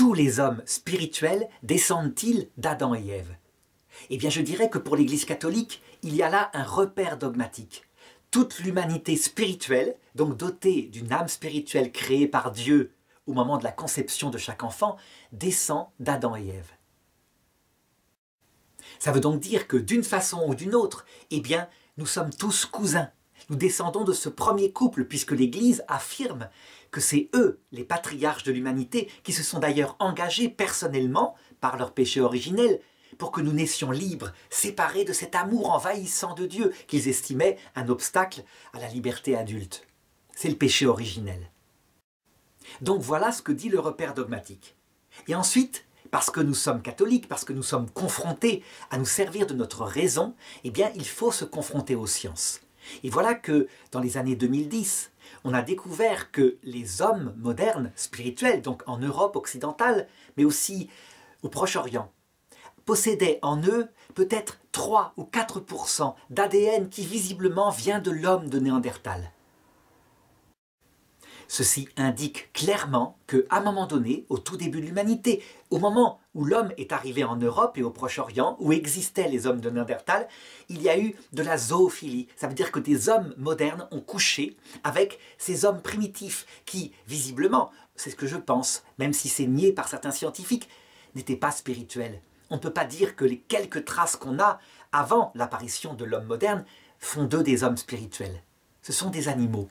tous les hommes spirituels descendent-ils d'Adam et Ève? Eh bien je dirais que pour l'Église catholique, il y a là un repère dogmatique. Toute l'humanité spirituelle, donc dotée d'une âme spirituelle créée par Dieu au moment de la conception de chaque enfant, descend d'Adam et Ève. Ça veut donc dire que d'une façon ou d'une autre, eh bien, nous sommes tous cousins. Nous descendons de ce premier couple, puisque l'Église affirme que c'est eux, les patriarches de l'humanité, qui se sont d'ailleurs engagés personnellement, par leur péché originel, pour que nous naissions libres, séparés de cet amour envahissant de Dieu qu'ils estimaient un obstacle à la liberté adulte. C'est le péché originel. Donc voilà ce que dit le repère dogmatique. Et ensuite, parce que nous sommes catholiques, parce que nous sommes confrontés à nous servir de notre raison, eh bien il faut se confronter aux sciences. Et voilà que dans les années 2010, on a découvert que les hommes modernes, spirituels, donc en Europe occidentale, mais aussi au Proche-Orient, possédaient en eux peut-être 3 ou 4% d'ADN qui visiblement vient de l'homme de Néandertal. Ceci indique clairement qu'à un moment donné, au tout début de l'humanité, au moment où l'homme est arrivé en Europe et au Proche-Orient, où existaient les hommes de Néandertal, il y a eu de la zoophilie. Ça veut dire que des hommes modernes ont couché avec ces hommes primitifs qui, visiblement, c'est ce que je pense, même si c'est nié par certains scientifiques, n'étaient pas spirituels. On ne peut pas dire que les quelques traces qu'on a avant l'apparition de l'homme moderne font d'eux des hommes spirituels. Ce sont des animaux.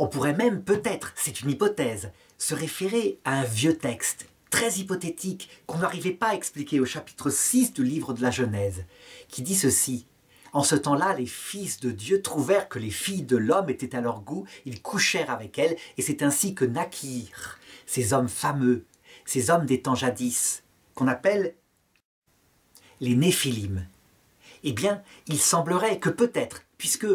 On pourrait même peut-être, c'est une hypothèse, se référer à un vieux texte, très hypothétique, qu'on n'arrivait pas à expliquer au chapitre 6 du livre de la Genèse, qui dit ceci. En ce temps-là, les fils de Dieu trouvèrent que les filles de l'homme étaient à leur goût, ils couchèrent avec elles, et c'est ainsi que naquirent ces hommes fameux, ces hommes des temps jadis, qu'on appelle les Néphilim. Eh bien, il semblerait que peut-être, puisque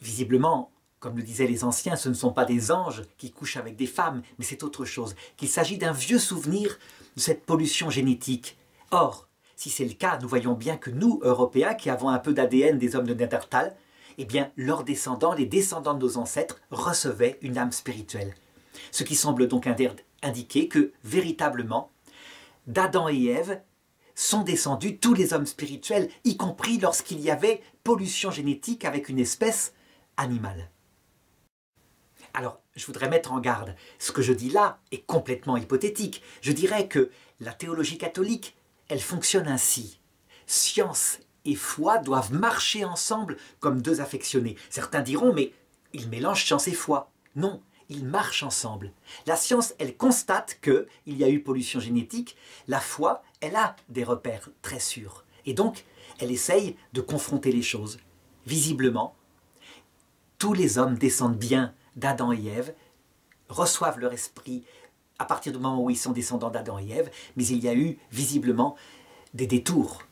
visiblement comme le disaient les anciens, ce ne sont pas des anges qui couchent avec des femmes, mais c'est autre chose, qu'il s'agit d'un vieux souvenir de cette pollution génétique. Or, si c'est le cas, nous voyons bien que nous, Européens, qui avons un peu d'ADN des hommes de Néandertal, eh bien, leurs descendants, les descendants de nos ancêtres, recevaient une âme spirituelle. Ce qui semble donc indiquer que, véritablement, d'Adam et Ève sont descendus tous les hommes spirituels, y compris lorsqu'il y avait pollution génétique avec une espèce animale. Alors, je voudrais mettre en garde. Ce que je dis là est complètement hypothétique. Je dirais que la théologie catholique, elle fonctionne ainsi. Science et foi doivent marcher ensemble comme deux affectionnés. Certains diront, mais ils mélangent science et foi. Non, ils marchent ensemble. La science, elle constate qu'il y a eu pollution génétique. La foi, elle a des repères très sûrs. Et donc, elle essaye de confronter les choses. Visiblement, tous les hommes descendent bien d'Adam et Ève, reçoivent leur esprit à partir du moment où ils sont descendants d'Adam et Ève, mais il y a eu visiblement des détours